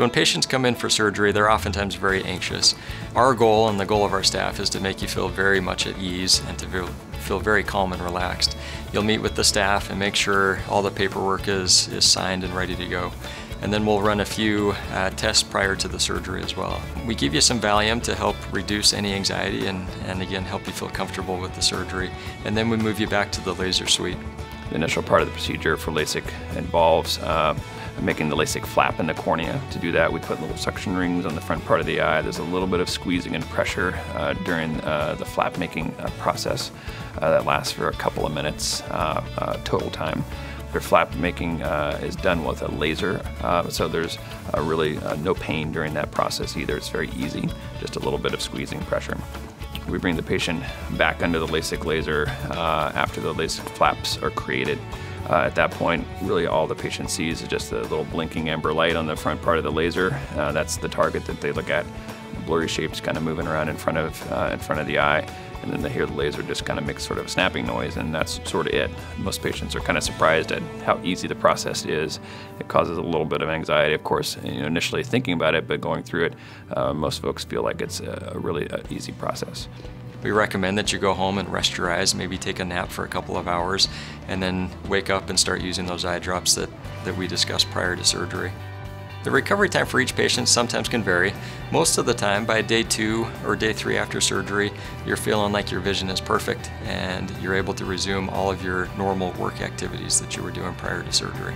So when patients come in for surgery, they're oftentimes very anxious. Our goal and the goal of our staff is to make you feel very much at ease and to feel, very calm and relaxed. You'll meet with the staff and make sure all the paperwork is, is signed and ready to go. And then we'll run a few uh, tests prior to the surgery as well. We give you some Valium to help reduce any anxiety and, and again help you feel comfortable with the surgery. And then we move you back to the laser suite. The initial part of the procedure for LASIK involves uh, making the LASIK flap in the cornea. To do that, we put little suction rings on the front part of the eye. There's a little bit of squeezing and pressure uh, during uh, the flap making uh, process uh, that lasts for a couple of minutes uh, total time. Their flap making is done with a laser, so there's really no pain during that process either. It's very easy, just a little bit of squeezing pressure. We bring the patient back under the LASIK laser uh, after the LASIK flaps are created. Uh, at that point, really all the patient sees is just a little blinking amber light on the front part of the laser. Uh, that's the target that they look at. Blurry shapes kind of moving around in front of uh, in front of the eye and then they hear the laser just kind of make sort of a snapping noise, and that's sort of it. Most patients are kind of surprised at how easy the process is. It causes a little bit of anxiety, of course, you know, initially thinking about it, but going through it, uh, most folks feel like it's a, really uh, easy process. We recommend that you go home and rest your eyes, maybe take a nap for a couple of hours, and then wake up and start using those eye drops that, that we discussed prior to surgery. The recovery time for each patient sometimes can vary. Most of the time, by day two or day three after surgery, you're feeling like your vision is perfect and you're able to resume all of your normal work activities that you were doing prior to surgery.